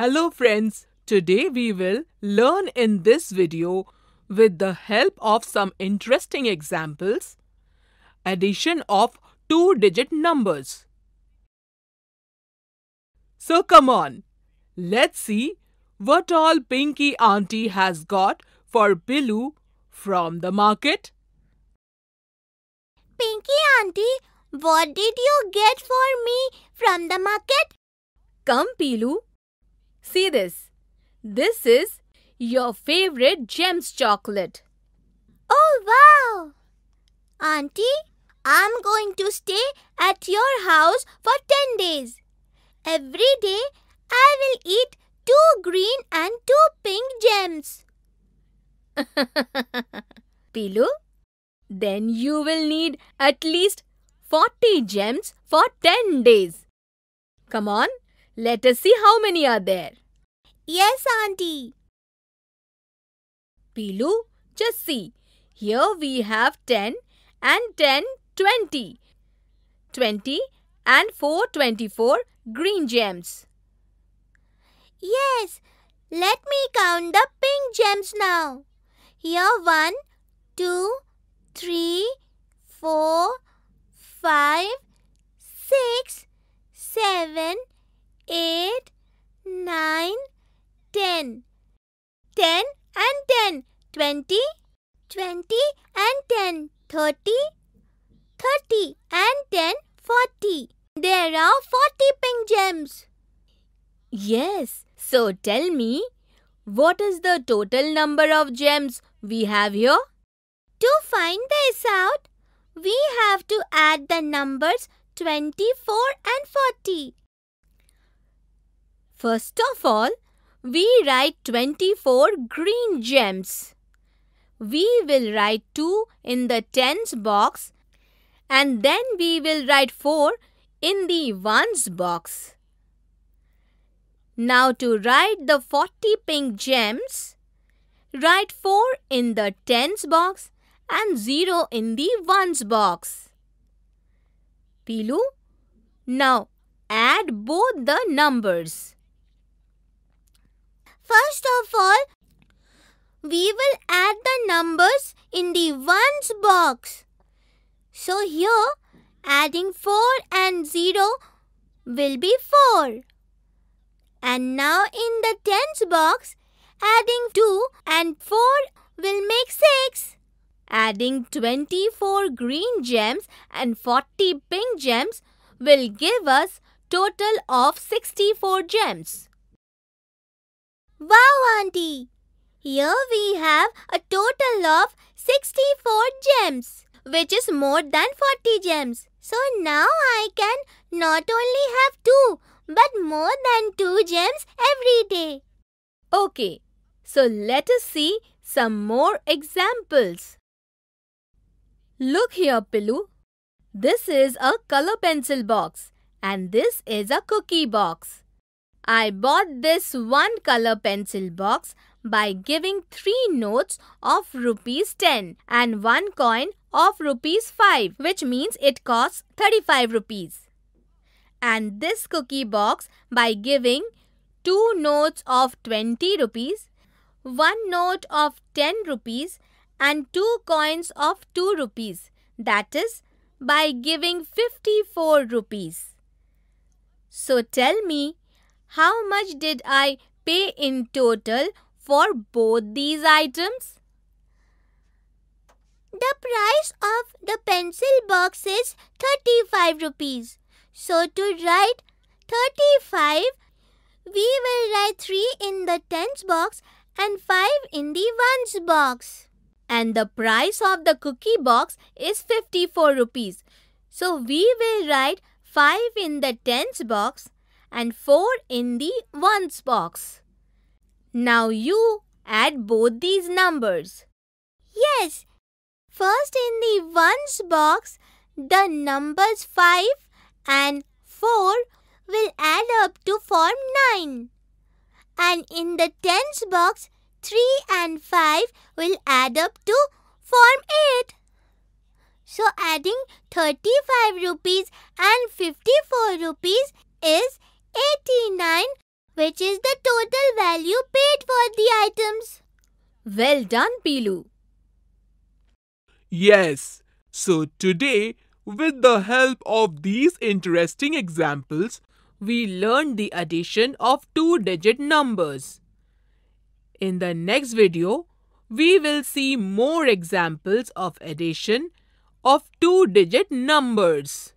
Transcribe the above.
Hello friends, today we will learn in this video with the help of some interesting examples addition of two-digit numbers. So come on, let's see what all Pinky Auntie has got for Pilu from the market. Pinky Auntie, what did you get for me from the market? Come, Pilu. See this. This is your favorite Gems chocolate. Oh, wow! Auntie, I'm going to stay at your house for 10 days. Every day, I will eat two green and two pink gems. Pilu, then you will need at least 40 gems for 10 days. Come on, let us see how many are there. Yes, Auntie. Pilu, just see. Here we have 10 and 10, 20. 20 and 4, 24 green gems. Yes, let me count the pink gems now. Here one, two, 10 and 10, 20, 20 and 10, 30, 30 and 10, 40. There are 40 pink gems. Yes, so tell me, what is the total number of gems we have here? To find this out, we have to add the numbers 24 and 40. First of all, we write 24 green gems. We will write 2 in the tens box and then we will write 4 in the ones box. Now to write the 40 pink gems, write 4 in the tens box and 0 in the ones box. Pilu, now add both the numbers. First of all, we will add the numbers in the ones box. So here, adding 4 and 0 will be 4. And now in the tens box, adding 2 and 4 will make 6. Adding 24 green gems and 40 pink gems will give us total of 64 gems. Wow, Auntie! Here we have a total of 64 gems, which is more than 40 gems. So now I can not only have two, but more than two gems every day. Okay, so let us see some more examples. Look here, Pilu. This is a color pencil box and this is a cookie box. I bought this one color pencil box by giving three notes of rupees 10 and one coin of rupees 5 which means it costs 35 rupees. And this cookie box by giving two notes of 20 rupees, one note of 10 rupees and two coins of 2 rupees. That is by giving 54 rupees. So tell me, how much did I pay in total for both these items? The price of the pencil box is 35 rupees. So to write 35, we will write 3 in the tens box and 5 in the ones box and the price of the cookie box is 54 rupees. So we will write 5 in the tens box and 4 in the ones box. Now you add both these numbers. Yes. First in the ones box, the numbers 5 and 4 will add up to form 9. And in the tens box, 3 and 5 will add up to form 8. So adding 35 rupees and 54 rupees is 89 which is the total value paid for the items. Well done, Pilu. Yes, so today, with the help of these interesting examples, we learned the addition of two-digit numbers. In the next video, we will see more examples of addition of two-digit numbers.